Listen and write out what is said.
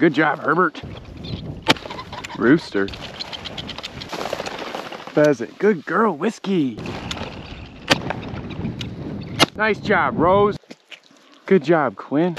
Good job, Herbert. Rooster. Pheasant. Good girl, Whiskey. Nice job, Rose. Good job, Quinn.